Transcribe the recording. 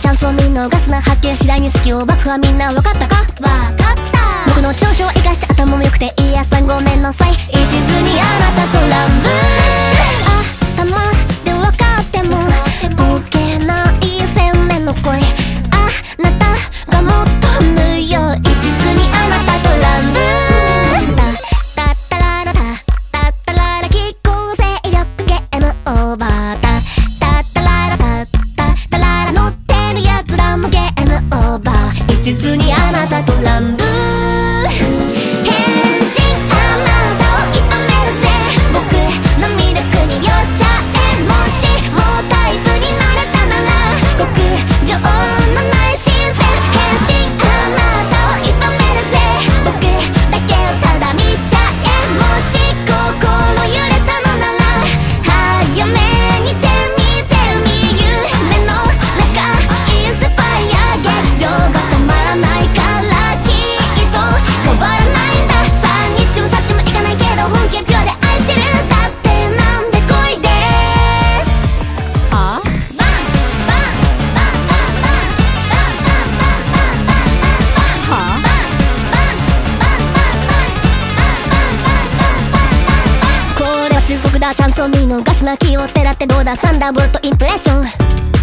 チャンスを見逃発見次第に好きを爆破みんな分かったか？分かった。僕の長所を生かして頭も良くていいやさんごめんなさい。実にあだ。チャンスを見逃すな。気をてらってどうだ。サンダーボルトインプレッション。